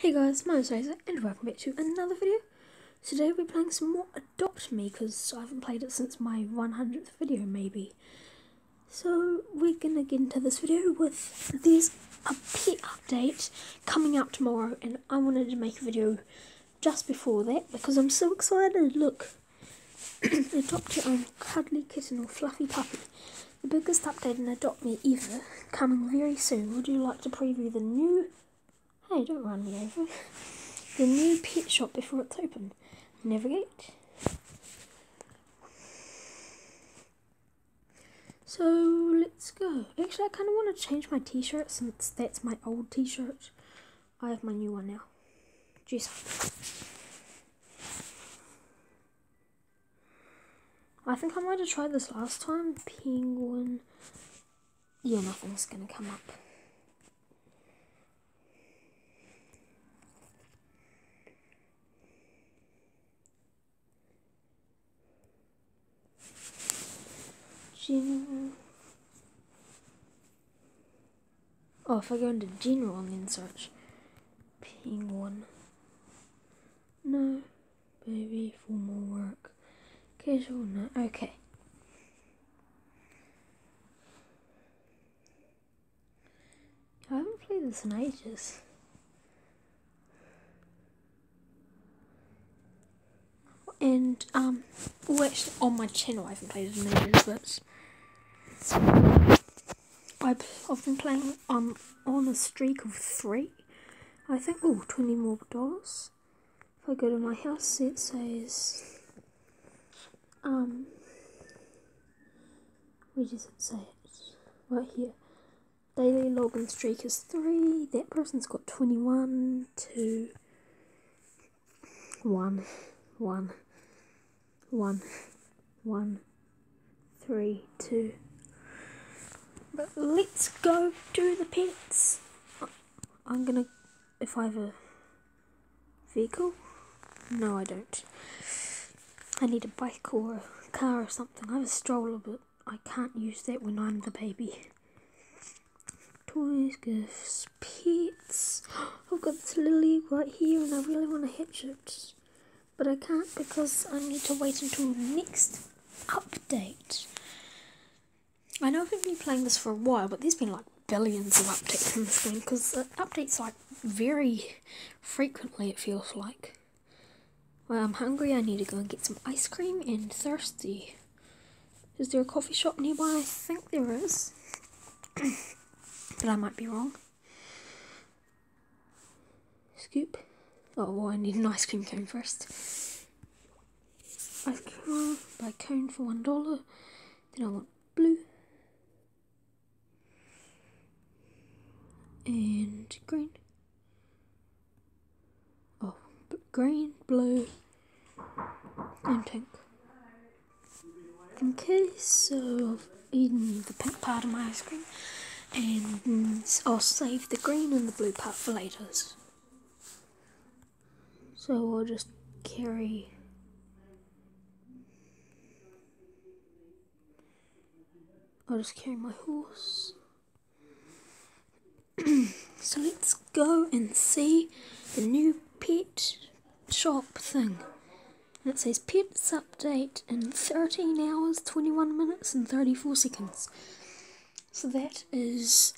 Hey guys, my name is Lazor and welcome back to another video. Today we're playing some more Adopt Me because I haven't played it since my 100th video maybe. So we're gonna get into this video with there's a pet update coming out tomorrow and I wanted to make a video just before that because I'm so excited. Look, adopt your own cuddly kitten or fluffy puppy. The biggest update in Adopt Me ever, coming very soon. Would you like to preview the new Hey, don't run me over. The new pet shop before it's open. Navigate. So let's go. Actually, I kind of want to change my t-shirt since that's my old t-shirt. I have my new one now. Jeez. I think I might have tried this last time. Penguin. Yeah, nothing's going to come up. General. Oh, if I go into general and then search penguin. No, baby, formal work. Casual, no. Okay. I haven't played this in ages. And, um, well, actually, on my channel, I haven't played it in ages, but I've, I've been playing um, on a streak of three. I think, oh, 20 more dollars. If I go to my house, it says, um, where does it say it? Right here. Daily login streak is three. That person's got 21, 2, 1, 1, 1, 1, 3, 2, but let's go do the pets. I'm gonna, if I have a vehicle, no I don't. I need a bike or a car or something. I have a stroller but I can't use that when I'm the baby. Toys, gifts, pets. I've got this lily right here and I really want to hatch it. But I can't because I need to wait until next update. I know I've been playing this for a while, but there's been like billions of updates in this game because it updates like very frequently, it feels like. Well, I'm hungry, I need to go and get some ice cream and thirsty. Is there a coffee shop nearby? I think there is. but I might be wrong. Scoop. Oh, well, I need an ice cream cone first. Ice cream uh, by cone for one dollar. Then I want blue. And green. Oh, green, blue, and pink. Okay, so I've eaten the pink part of my ice cream, and I'll save the green and the blue part for later. So I'll just carry. I'll just carry my horse. So let's go and see the new pet shop thing. And it says pets update in 13 hours, 21 minutes, and 34 seconds. So that is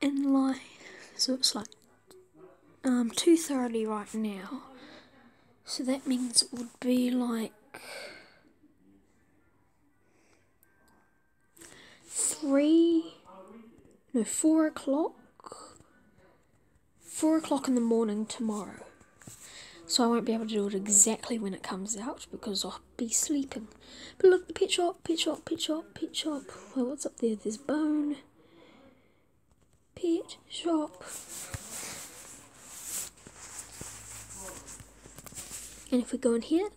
in line. So it's like um 2:30 right now. So that means it would be like three, no, four o'clock 4 o'clock in the morning tomorrow. So I won't be able to do it exactly when it comes out because I'll be sleeping. But look, the pet shop, pet shop, pet shop, pet shop. Well, what's up there? There's bone. Pet shop. And if we go in here,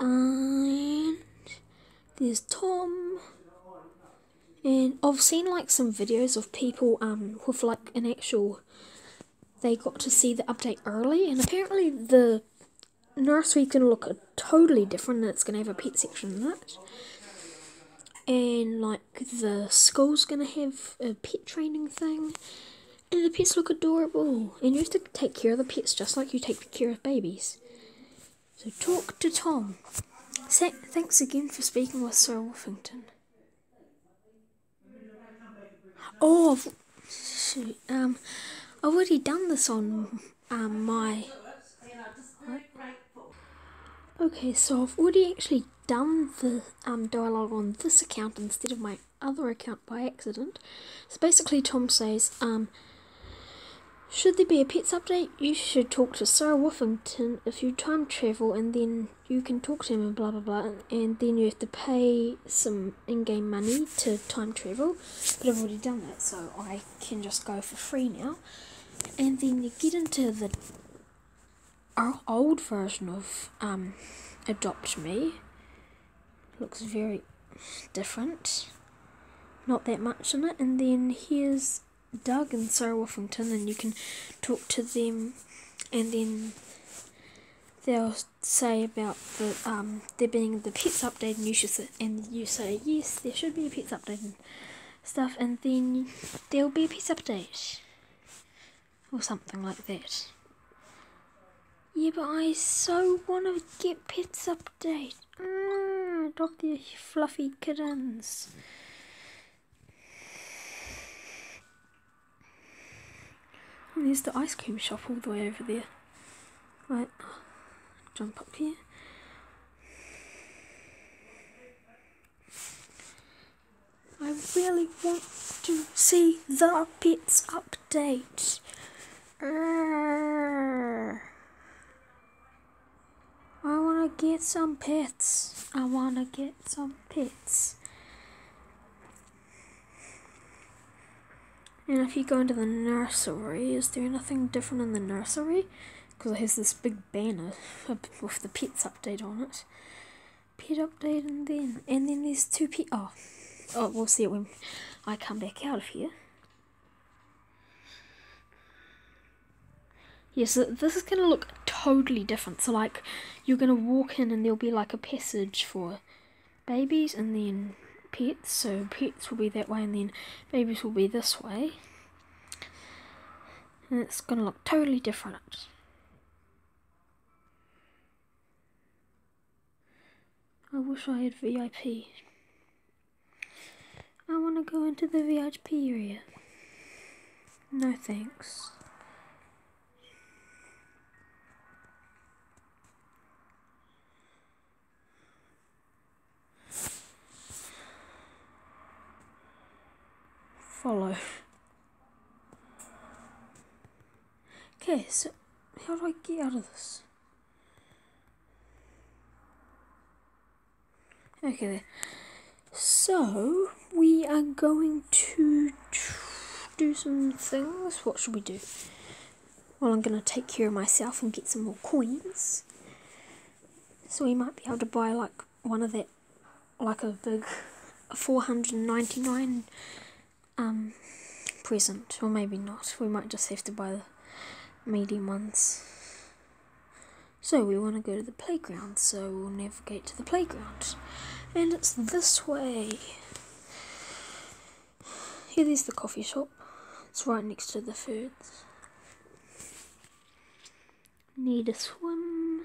and there's Tom. And I've seen like some videos of people um with like an actual they got to see the update early, and apparently the nursery's going to look totally different, and it's going to have a pet section in that. And, like, the school's going to have a pet training thing. And the pets look adorable. And you have to take care of the pets just like you take care of babies. So talk to Tom. Sa- thanks again for speaking with Sir Woofington. Oh, shoot, um, I've already done this on um, my. Okay, so I've already actually done the um, dialogue on this account instead of my other account by accident. So basically, Tom says, um, should there be a pets update, you should talk to Sarah Wolfington if you time travel, and then you can talk to him and blah blah blah, and then you have to pay some in-game money to time travel. But I've already done that, so I can just go for free now. And then you get into the old version of um, Adopt Me. Looks very different. Not that much in it. And then here's Doug and Sarah Woffington, and you can talk to them, and then they'll say about the um there being the pets update, and you should say, and you say yes, there should be a pets update and stuff, and then there'll be a pets update or something like that. Yeah, but I so want to get pets update. Mm, adopt the fluffy kittens. And there's the ice cream shop all the way over there. Right, jump up here. I really want to see the pets update. I want to get some pets. I want to get some pets. And if you go into the nursery, is there nothing different in the nursery? Because it has this big banner with the pets update on it. Pet update and then, and then there's two pet, oh, oh, we'll see it when I come back out of here. Yeah, so this is going to look totally different. So, like, you're going to walk in and there'll be like a passage for babies and then pets, so pets will be that way and then babies will be this way. And it's going to look totally different. I wish I had VIP. I want to go into the VIP area. No thanks. Follow. Okay, so how do I get out of this? Okay, there. so we are going to do some things. What should we do? Well, I'm going to take care of myself and get some more coins. So we might be able to buy like one of that, like a big 499 um, present, or maybe not. We might just have to buy the medium ones. So we want to go to the playground, so we'll navigate to the playground. And it's this way. Here there's the coffee shop. It's right next to the foods. Need a swim.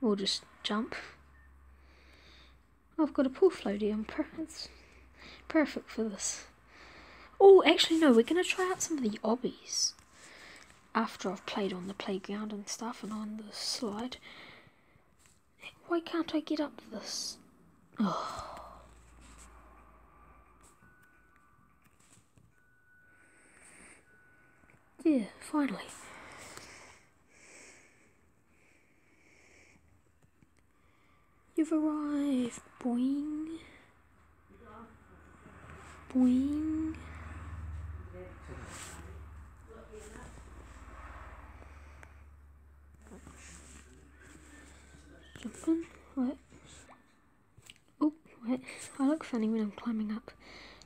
We'll just jump. I've got a pool floaty on purpose perfect for this. Oh, actually, no, we're going to try out some of the obbies after I've played on the playground and stuff and on the slide. Why can't I get up this? Oh. Yeah, finally. You've arrived, boing. Boing. Jumping. What? Oh, wait. I look funny when I'm climbing up.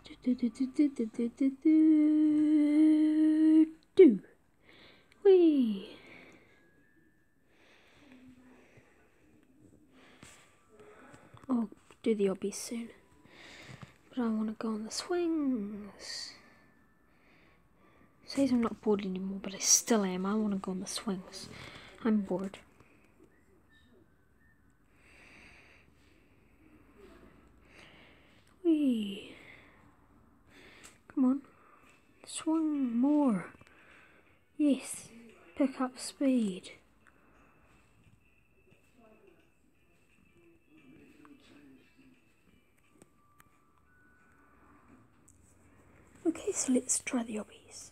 Do do do do do do do do do. Wee. I'll do the obby soon. But I want to go on the swings. Says I'm not bored anymore, but I still am. I want to go on the swings. I'm bored. Wee. Come on. Swing more. Yes. Pick up speed. Okay, so let's try the obbies.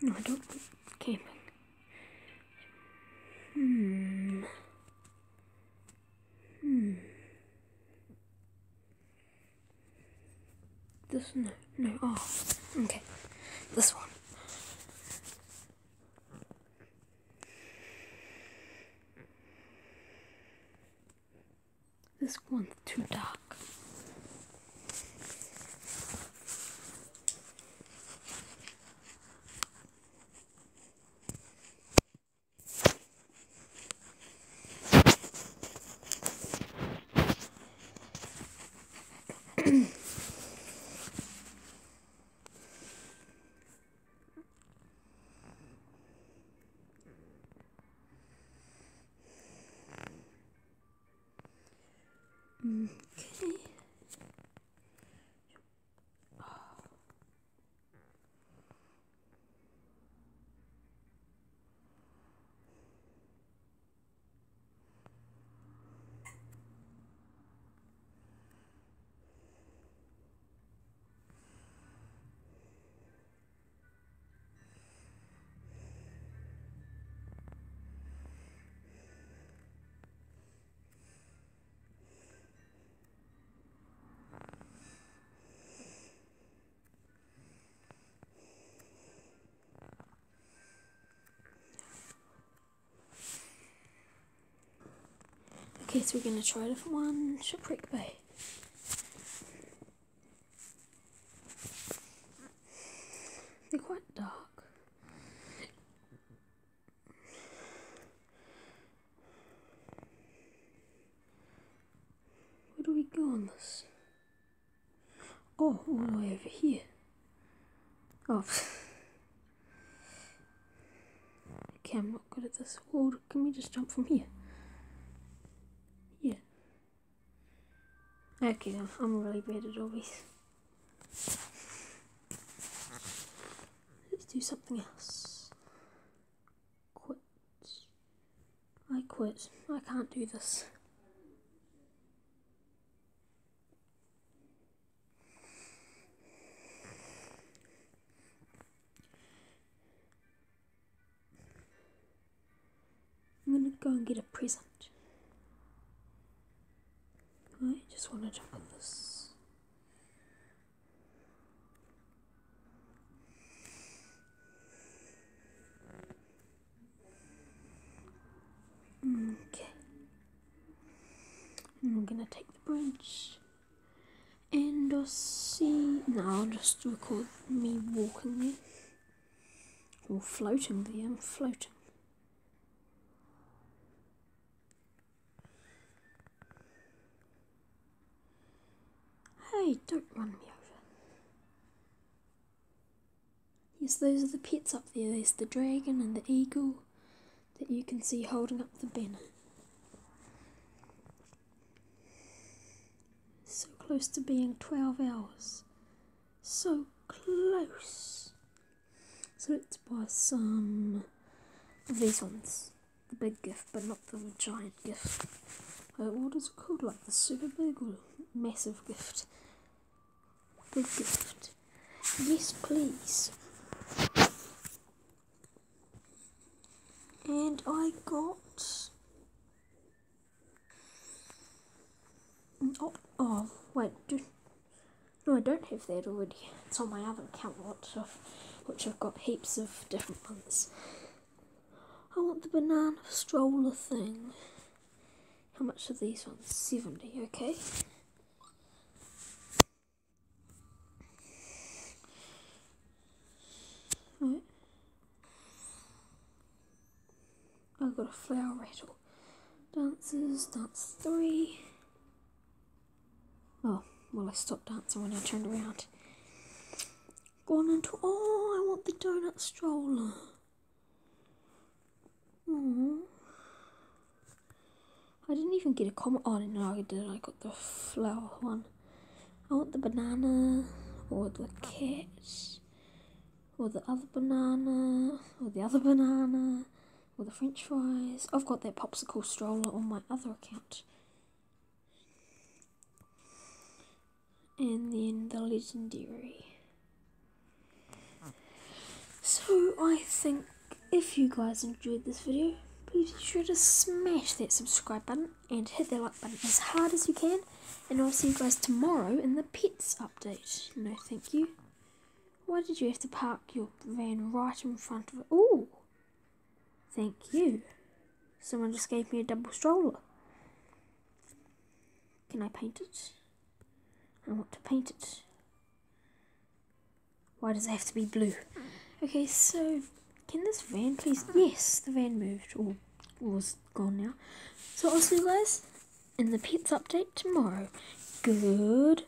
No, I don't want camping. Hmm. Hmm. This no no oh okay. This one. This one's too dark. Okay, so we're gonna try a different one. Shipwreck Bay. They're quite dark. Where do we go on this? Oh, all the way over here. Oh. okay, I'm not good at this. Well, can we just jump from here? Okay, I'm, really bad at obbies. Let's do something else. Quit. I quit. I can't do this. I'm gonna go and get a present. I just want to jump on this. Okay. I'm gonna take the bridge. And I'll see. Now I'll just record me walking there. Or floating there. I'm floating. Hey, don't run me over. Yes, those are the pets up there. There's the dragon and the eagle that you can see holding up the banner. So close to being 12 hours. So close. So let's buy some of these ones. The big gift, but not the giant gift. Uh, what is it called? Like the super big or massive gift? Big gift. Yes, please. And I got. Oh, oh wait. Do, no, I don't have that already. It's on my other account, which uh, I've, which I've got heaps of different ones. I want the banana stroller thing. How much are these ones? 70, okay. Right. I've got a flower rattle. Dances, dance three. Oh, Well, I stopped dancing when I turned around. Gone into. Oh, I want the donut stroller. Aww. I didn't even get a comment. on Oh, no, I did. I got the flower one. I want the banana or the cat or the other banana or the other banana or the french fries. I've got that popsicle stroller on my other account. And then the legendary. So I think if you guys enjoyed this video, please be sure to smash that subscribe button and hit that like button as hard as you can. And I'll see you guys tomorrow in the pets update. No, thank you. Why did you have to park your van right in front of it? Oh, thank you. Someone just gave me a double stroller. Can I paint it? I want to paint it. Why does it have to be blue? Okay, so can this van please? Yes, the van moved or was gone now. So I'll see you guys in the pets update tomorrow. Goodbye.